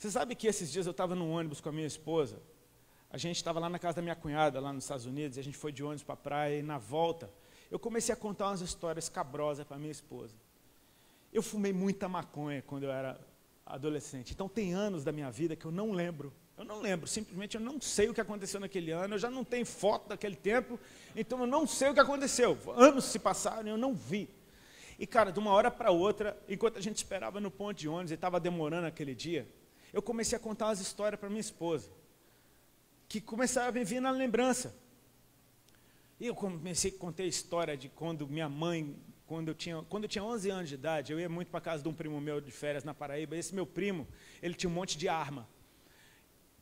Você sabe que esses dias eu estava no ônibus com a minha esposa. A gente estava lá na casa da minha cunhada, lá nos Estados Unidos, e a gente foi de ônibus para a praia, e na volta, eu comecei a contar umas histórias cabrosas para minha esposa. Eu fumei muita maconha quando eu era adolescente. Então tem anos da minha vida que eu não lembro. Eu não lembro, simplesmente eu não sei o que aconteceu naquele ano, eu já não tenho foto daquele tempo, então eu não sei o que aconteceu. Anos se passaram e eu não vi. E, cara, de uma hora para outra, enquanto a gente esperava no ponto de ônibus e estava demorando aquele dia, eu comecei a contar umas histórias para minha esposa, que começaram a me vir na lembrança. E eu comecei a contar a história de quando minha mãe, quando eu tinha, quando eu tinha 11 anos de idade, eu ia muito para casa de um primo meu de férias na Paraíba. Esse meu primo, ele tinha um monte de arma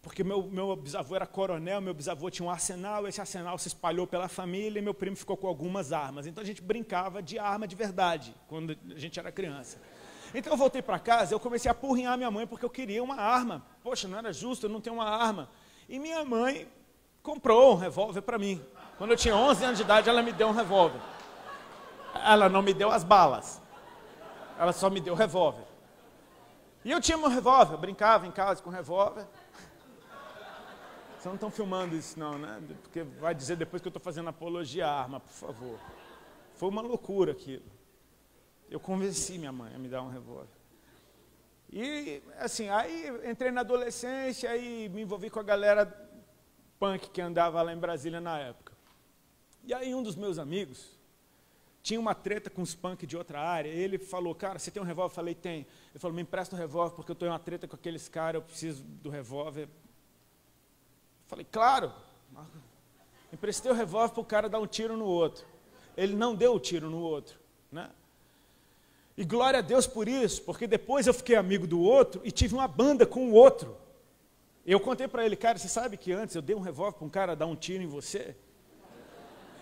porque meu, meu bisavô era coronel, meu bisavô tinha um arsenal, esse arsenal se espalhou pela família e meu primo ficou com algumas armas. Então a gente brincava de arma de verdade, quando a gente era criança. Então eu voltei para casa, eu comecei a apurrinhar minha mãe porque eu queria uma arma. Poxa, não era justo, eu não tenho uma arma. E minha mãe comprou um revólver para mim. Quando eu tinha 11 anos de idade, ela me deu um revólver. Ela não me deu as balas. Ela só me deu o revólver. E eu tinha meu revólver, eu brincava em casa com revólver. Vocês não estão filmando isso não, né? Porque vai dizer depois que eu estou fazendo apologia à arma, por favor. Foi uma loucura aquilo. Eu convenci minha mãe a me dar um revólver. E, assim, aí entrei na adolescência e me envolvi com a galera punk que andava lá em Brasília na época. E aí um dos meus amigos tinha uma treta com os punk de outra área. Ele falou, cara, você tem um revólver? Eu falei, tem. Ele falou, me empresta um revólver porque eu estou em uma treta com aqueles caras, eu preciso do revólver Falei, claro. Emprestei o revólver para o cara dar um tiro no outro. Ele não deu o tiro no outro. Né? E glória a Deus por isso, porque depois eu fiquei amigo do outro e tive uma banda com o outro. Eu contei para ele, cara, você sabe que antes eu dei um revólver para um cara dar um tiro em você?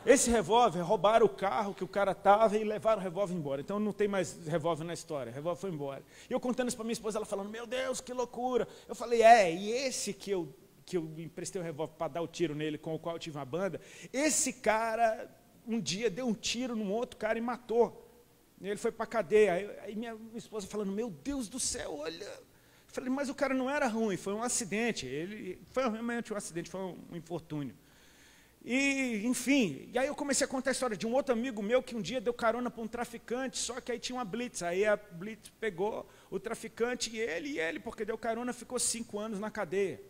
Esse revólver, roubaram o carro que o cara estava e levaram o revólver embora. Então não tem mais revólver na história, o revólver foi embora. E eu contando isso para minha esposa, ela falando, meu Deus, que loucura. Eu falei, é, e esse que eu que eu emprestei o revólver para dar o tiro nele, com o qual eu tive uma banda, esse cara um dia deu um tiro num outro cara e matou. E ele foi para a cadeia. Aí, minha, esposa falando, meu Deus do céu, olha. Eu falei, mas o cara não era ruim, foi um acidente. Ele foi realmente um acidente, foi um, um infortúnio. E, enfim, e aí eu comecei a contar a história de um outro amigo meu que um dia deu carona para um traficante, só que aí tinha uma blitz. Aí a blitz pegou o traficante e ele, e ele, porque deu carona, ficou cinco anos na cadeia.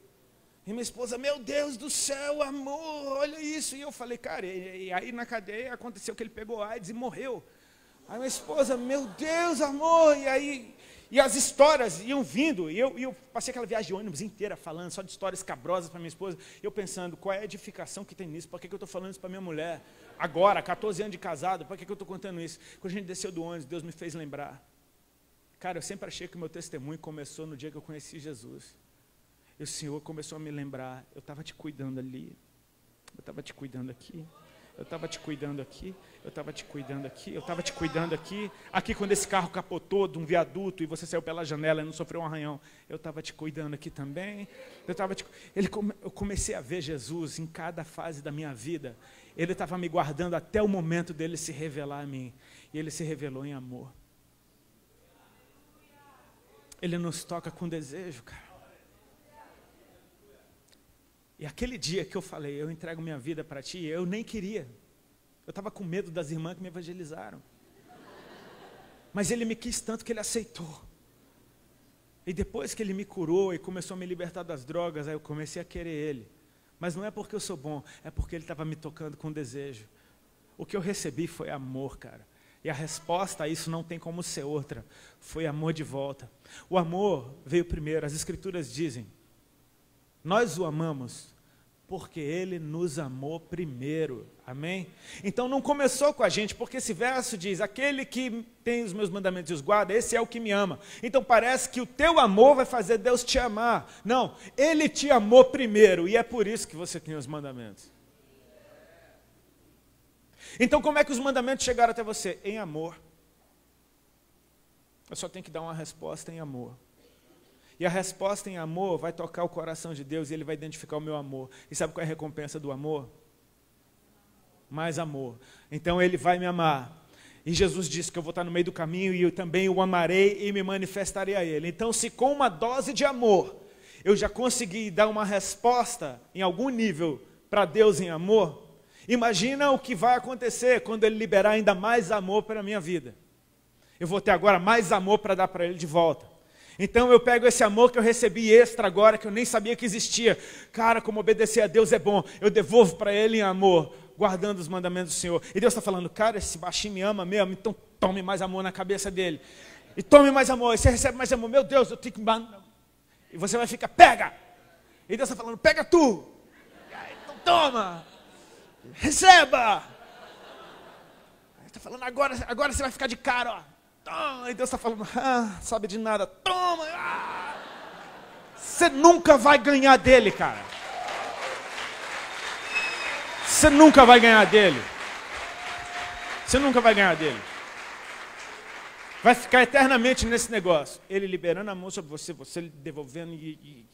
E minha esposa, meu Deus do céu, amor, olha isso. E eu falei, cara, e, e aí na cadeia aconteceu que ele pegou AIDS e morreu. Aí minha esposa, meu Deus, amor, e aí, e as histórias iam vindo, e eu, eu passei aquela viagem de ônibus inteira falando só de histórias cabrosas para minha esposa, eu pensando, qual é a edificação que tem nisso? Por que, que eu estou falando isso para minha mulher? Agora, 14 anos de casado, por que, que eu estou contando isso? Quando a gente desceu do ônibus, Deus me fez lembrar. Cara, eu sempre achei que o meu testemunho começou no dia que eu conheci Jesus. E o Senhor começou a me lembrar: eu estava te cuidando ali, eu estava te cuidando aqui, eu estava te cuidando aqui, eu estava te cuidando aqui, eu estava te cuidando aqui. Aqui, quando esse carro capotou de um viaduto e você saiu pela janela e não sofreu um arranhão, eu estava te cuidando aqui também. Eu, tava te... Ele, eu comecei a ver Jesus em cada fase da minha vida. Ele estava me guardando até o momento dele se revelar a mim. E ele se revelou em amor. Ele nos toca com desejo, cara. E aquele dia que eu falei, eu entrego minha vida para ti, eu nem queria. Eu estava com medo das irmãs que me evangelizaram. Mas ele me quis tanto que ele aceitou. E depois que ele me curou e começou a me libertar das drogas, aí eu comecei a querer ele. Mas não é porque eu sou bom, é porque ele estava me tocando com desejo. O que eu recebi foi amor, cara. E a resposta a isso não tem como ser outra. Foi amor de volta. O amor veio primeiro. As escrituras dizem nós o amamos porque ele nos amou primeiro. Amém? Então não começou com a gente, porque esse verso diz: aquele que tem os meus mandamentos e os guarda, esse é o que me ama. Então parece que o teu amor vai fazer Deus te amar. Não, ele te amou primeiro e é por isso que você tem os mandamentos. Então como é que os mandamentos chegaram até você? Em amor. Eu só tenho que dar uma resposta em amor. E a resposta em amor vai tocar o coração de Deus e ele vai identificar o meu amor. E sabe qual é a recompensa do amor? Mais amor. Então ele vai me amar. E Jesus disse que eu vou estar no meio do caminho e eu também o amarei e me manifestarei a ele. Então, se com uma dose de amor eu já consegui dar uma resposta em algum nível para Deus em amor, imagina o que vai acontecer quando ele liberar ainda mais amor para a minha vida. Eu vou ter agora mais amor para dar para ele de volta. Então eu pego esse amor que eu recebi extra agora, que eu nem sabia que existia. Cara, como obedecer a Deus é bom. Eu devolvo para ele em amor, guardando os mandamentos do Senhor. E Deus está falando, cara, esse baixinho me ama mesmo, então tome mais amor na cabeça dele. E tome mais amor, e você recebe mais amor. Meu Deus, eu tenho que. E você vai ficar, pega! E Deus está falando, pega tu! Então toma! Receba! Ele está falando, agora, agora você vai ficar de cara, ó. E Deus está falando, ah, sabe de nada, toma! Ah. Você nunca vai ganhar dele, cara. Você nunca vai ganhar dele. Você nunca vai ganhar dele. Vai ficar eternamente nesse negócio. Ele liberando a mão sobre você, você devolvendo e, e